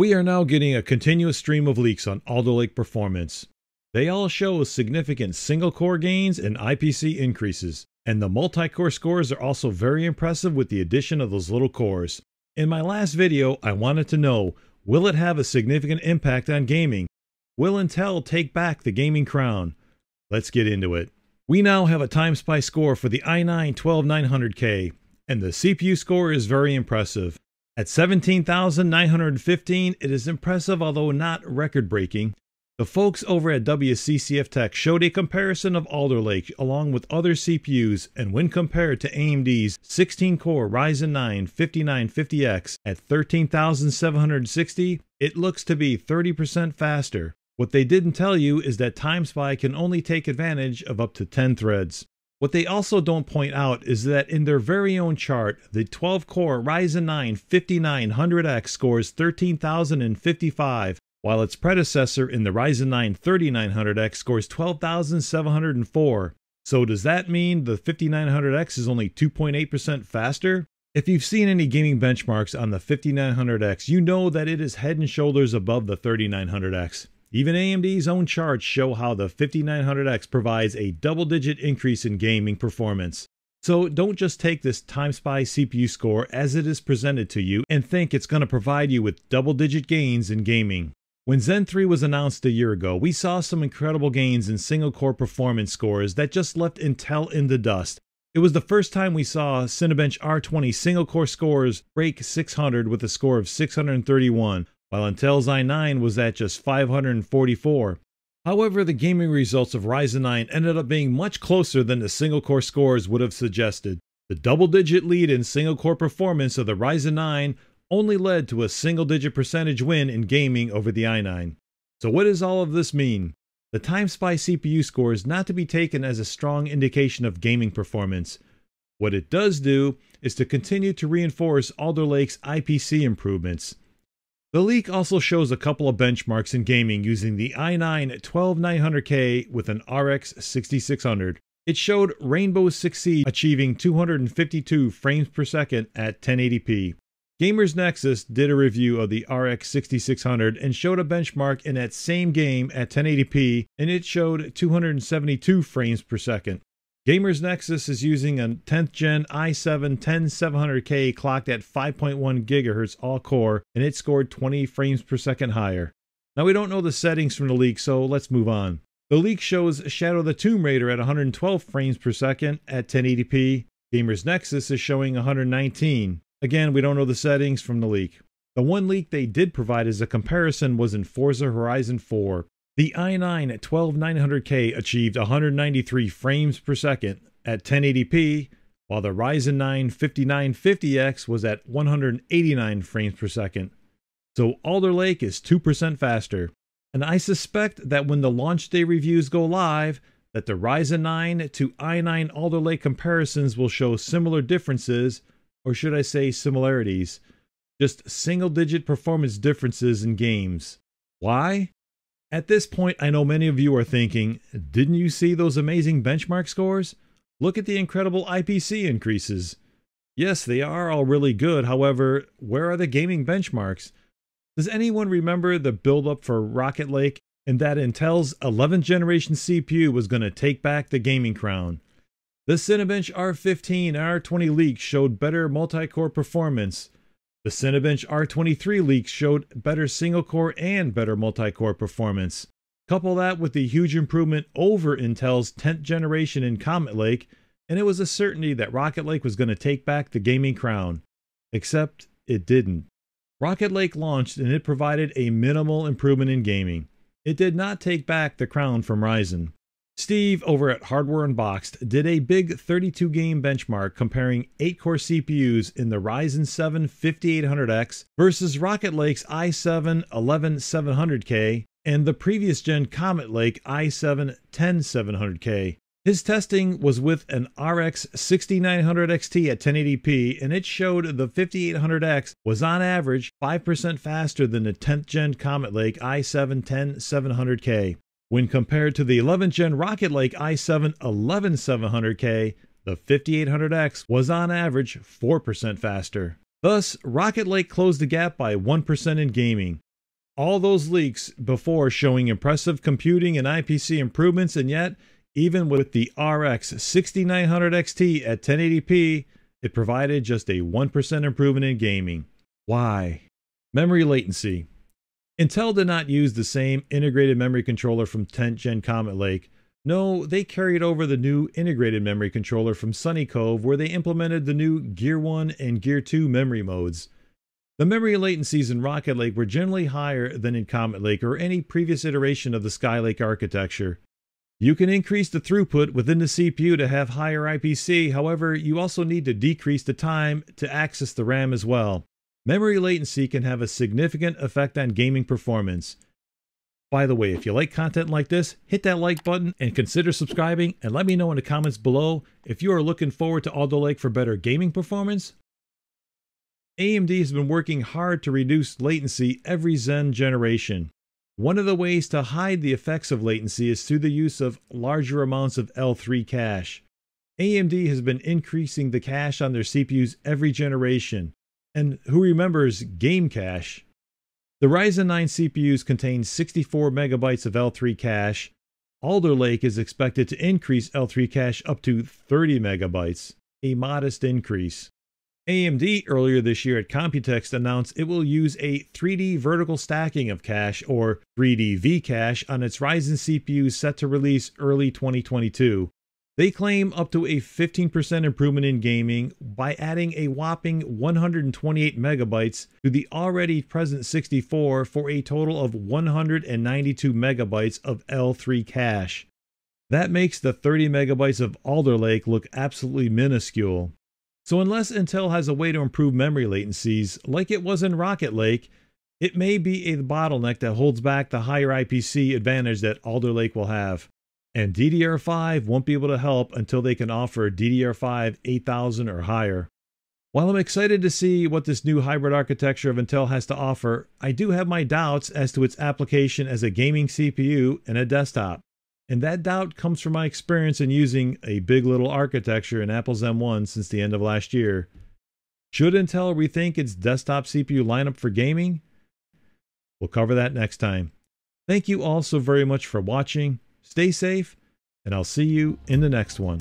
We are now getting a continuous stream of leaks on Alder Lake performance. They all show significant single core gains and IPC increases, and the multi-core scores are also very impressive with the addition of those little cores. In my last video, I wanted to know, will it have a significant impact on gaming? Will Intel take back the gaming crown? Let's get into it. We now have a TimeSpy score for the i9-12900K, and the CPU score is very impressive. At 17,915, it is impressive although not record-breaking. The folks over at WCCF Tech showed a comparison of Alder Lake along with other CPUs, and when compared to AMD's 16-core Ryzen 9 5950X at 13,760, it looks to be 30% faster. What they didn't tell you is that TimeSpy can only take advantage of up to 10 threads. What they also don't point out is that in their very own chart, the 12 core Ryzen 9 5900X scores 13,055, while its predecessor in the Ryzen 9 3900X scores 12,704. So does that mean the 5900X is only 2.8% faster? If you've seen any gaming benchmarks on the 5900X, you know that it is head and shoulders above the 3900X. Even AMD's own charts show how the 5900X provides a double digit increase in gaming performance. So don't just take this TimeSpy CPU score as it is presented to you and think it's going to provide you with double digit gains in gaming. When Zen 3 was announced a year ago, we saw some incredible gains in single core performance scores that just left Intel in the dust. It was the first time we saw Cinebench R20 single core scores break 600 with a score of 631, while Intel's i9 was at just 544. However, the gaming results of Ryzen 9 ended up being much closer than the single core scores would have suggested. The double digit lead in single core performance of the Ryzen 9 only led to a single digit percentage win in gaming over the i9. So, what does all of this mean? The TimeSpy CPU score is not to be taken as a strong indication of gaming performance. What it does do is to continue to reinforce Alder Lake's IPC improvements. The leak also shows a couple of benchmarks in gaming using the i9 12900K with an RX 6600. It showed Rainbow Six Siege achieving 252 frames per second at 1080p. Gamers Nexus did a review of the RX 6600 and showed a benchmark in that same game at 1080p and it showed 272 frames per second. Gamers Nexus is using a 10th gen i7 10700K clocked at 5.1 GHz all core, and it scored 20 frames per second higher. Now we don't know the settings from the leak, so let's move on. The leak shows Shadow the Tomb Raider at 112 frames per second at 1080p. Gamers Nexus is showing 119. Again, we don't know the settings from the leak. The one leak they did provide as a comparison was in Forza Horizon 4. The i9 at 12900K achieved 193 frames per second at 1080p, while the Ryzen 9 5950X was at 189 frames per second. So Alder Lake is 2% faster. And I suspect that when the launch day reviews go live, that the Ryzen 9 to i9 Alder Lake comparisons will show similar differences, or should I say similarities, just single digit performance differences in games. Why? At this point, I know many of you are thinking, didn't you see those amazing benchmark scores? Look at the incredible IPC increases. Yes, they are all really good, however, where are the gaming benchmarks? Does anyone remember the build-up for Rocket Lake and that Intel's 11th generation CPU was going to take back the gaming crown? The Cinebench R15 R20 leaks showed better multi-core performance, the Cinebench R23 leaks showed better single core and better multi core performance. Couple that with the huge improvement over Intel's 10th generation in Comet Lake, and it was a certainty that Rocket Lake was going to take back the gaming crown. Except it didn't. Rocket Lake launched and it provided a minimal improvement in gaming. It did not take back the crown from Ryzen. Steve over at Hardware Unboxed did a big 32 game benchmark comparing 8 core CPUs in the Ryzen 7 5800X versus Rocket Lake's i7 11700K and the previous gen Comet Lake i7 10700K. His testing was with an RX 6900 XT at 1080p, and it showed the 5800X was on average 5% faster than the 10th gen Comet Lake i7 10700K. When compared to the 11th gen Rocket Lake i7 11700K, the 5800X was on average 4% faster. Thus, Rocket Lake closed the gap by 1% in gaming. all those leaks before showing impressive computing and IPC improvements, and yet, even with the RX 6900 XT at 1080p, it provided just a 1% improvement in gaming. Why? Memory latency. Intel did not use the same integrated memory controller from 10th gen Comet Lake. No, they carried over the new integrated memory controller from Sunny Cove, where they implemented the new Gear 1 and Gear 2 memory modes. The memory latencies in Rocket Lake were generally higher than in Comet Lake or any previous iteration of the Skylake architecture. You can increase the throughput within the CPU to have higher IPC, however, you also need to decrease the time to access the RAM as well. Memory latency can have a significant effect on gaming performance. By the way, if you like content like this, hit that like button and consider subscribing and let me know in the comments below if you are looking forward to Alder Lake for better gaming performance. AMD has been working hard to reduce latency every Zen generation. One of the ways to hide the effects of latency is through the use of larger amounts of L3 cache. AMD has been increasing the cache on their CPUs every generation. And who remembers game cache? The Ryzen 9 CPUs contain 64 megabytes of L3 cache. Alder Lake is expected to increase L3 cache up to 30 megabytes, a modest increase. AMD earlier this year at Computex announced it will use a 3D vertical stacking of cache or 3D V cache on its Ryzen CPUs set to release early 2022. They claim up to a 15% improvement in gaming by adding a whopping 128 megabytes to the already present 64 for a total of 192 megabytes of L3 cache. That makes the 30 megabytes of Alder Lake look absolutely minuscule. So, unless Intel has a way to improve memory latencies like it was in Rocket Lake, it may be a bottleneck that holds back the higher IPC advantage that Alder Lake will have and DDR5 won't be able to help until they can offer DDR5 8000 or higher. While I'm excited to see what this new hybrid architecture of Intel has to offer, I do have my doubts as to its application as a gaming CPU and a desktop. And that doubt comes from my experience in using a big little architecture in Apple's M1 since the end of last year. Should Intel rethink its desktop CPU lineup for gaming? We'll cover that next time. Thank you all so very much for watching. Stay safe, and I'll see you in the next one.